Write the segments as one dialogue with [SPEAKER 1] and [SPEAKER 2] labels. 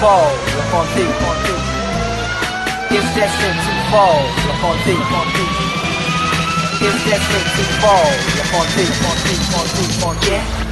[SPEAKER 1] fold, le Fonti. Give destined to fall, le Fonti. Give destined to fall, le Fonti. Fonti, Fonti, Fonti.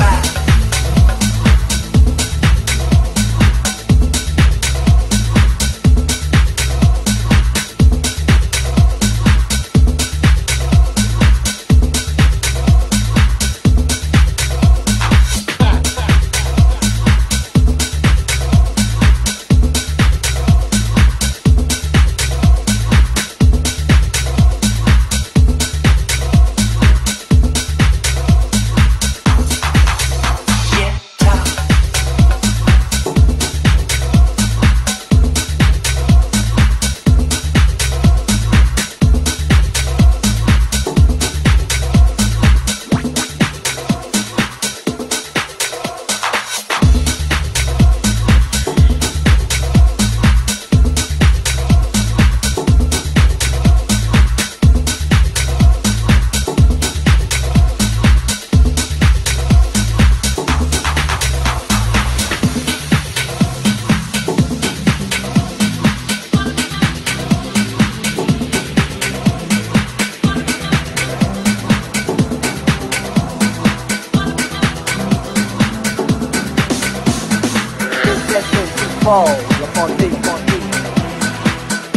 [SPEAKER 1] fall upon thee, upon thee.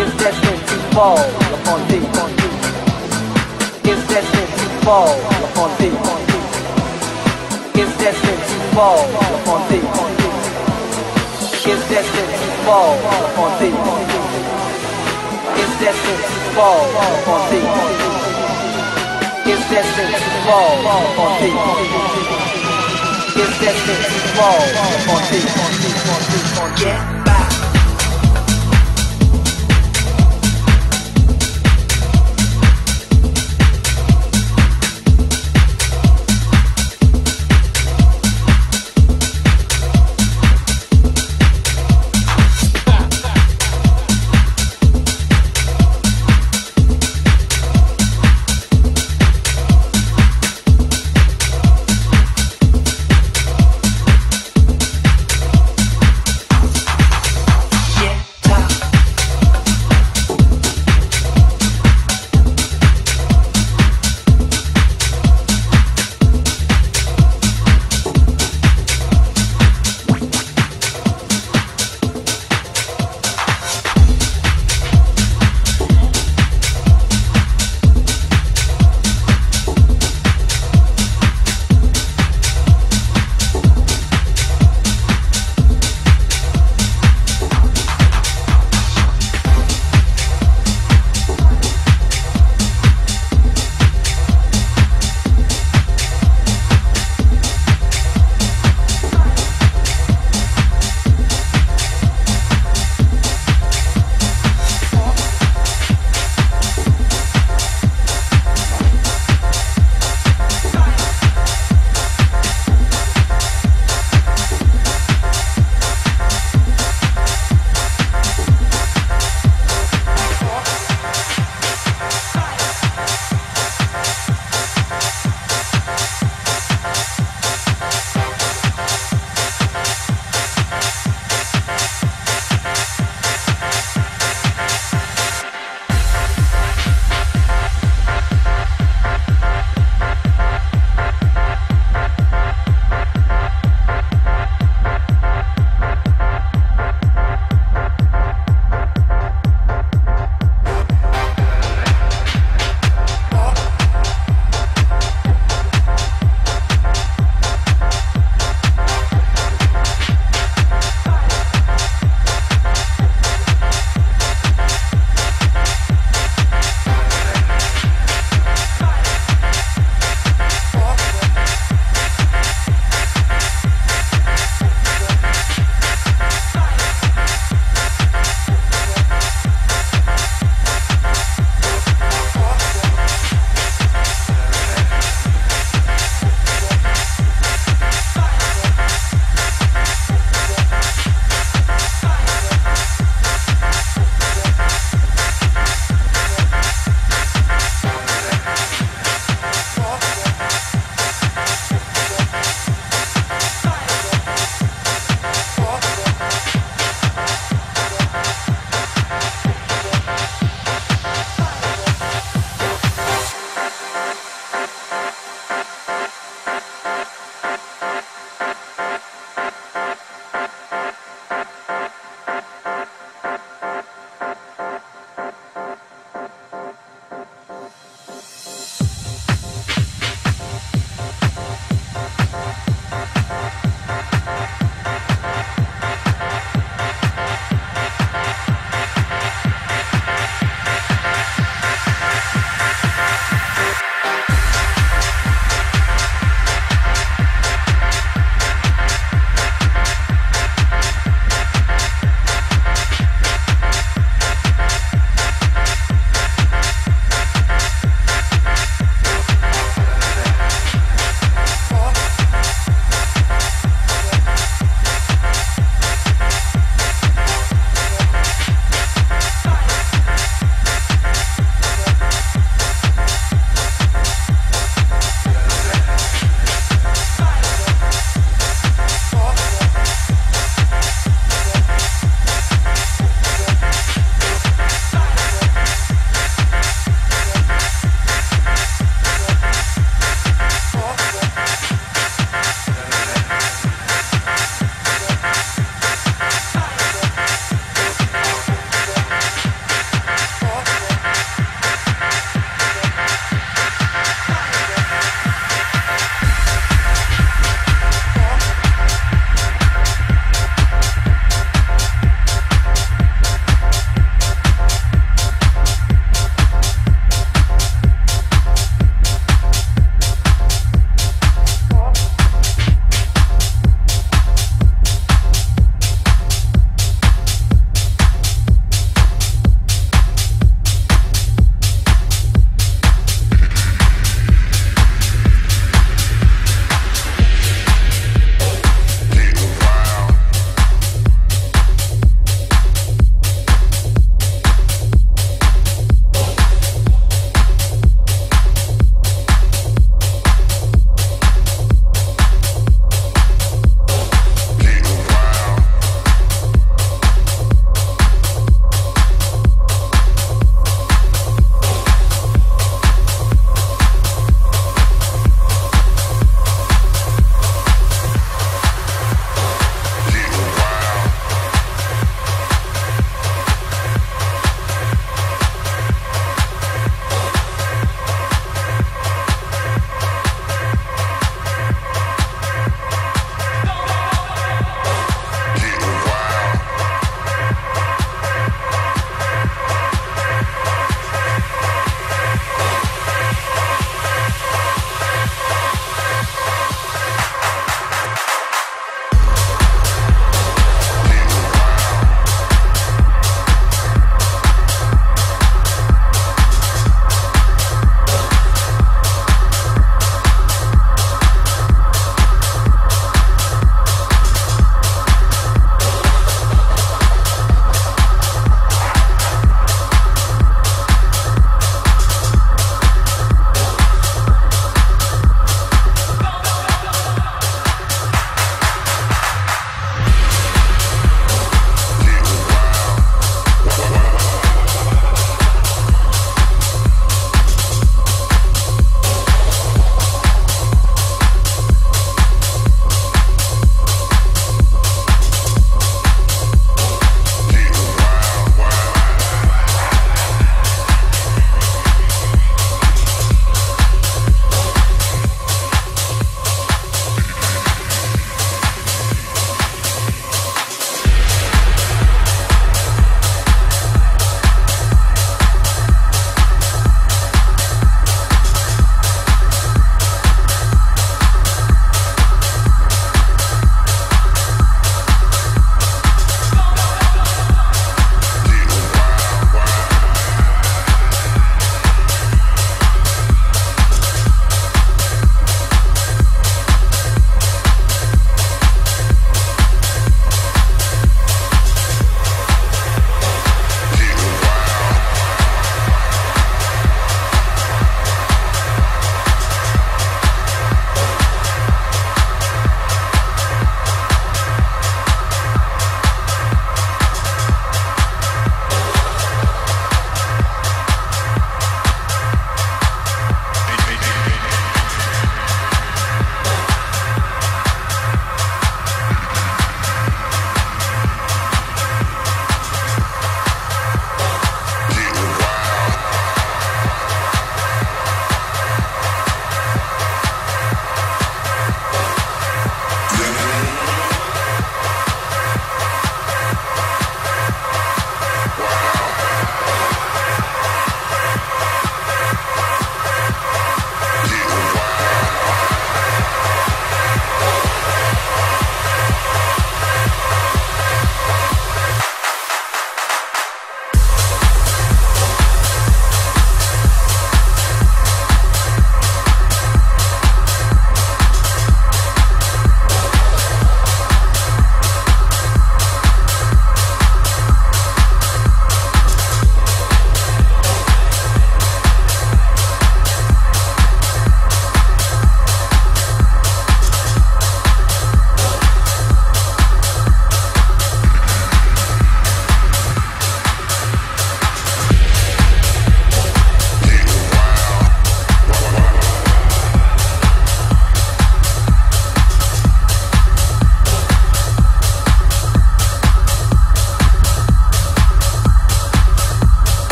[SPEAKER 1] Is destined to fall upon thee, upon thee. Is destined to fall upon thee, upon thee. Is destined to fall upon thee, upon thee. Is destined to fall upon thee, upon thee. Is destined to fall upon thee, upon thee. Is destined to fall upon thee, upon thee. Get that this flow on on, on, on, on, Get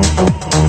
[SPEAKER 1] Thank you.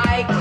[SPEAKER 1] I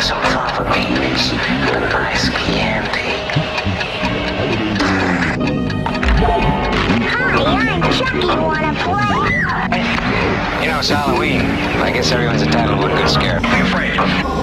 [SPEAKER 1] have some fun for babies and a nice candy. Hi, I'm Chucky. Wanna play? You know, it's Halloween. I guess everyone's entitled to a good scare. Be afraid.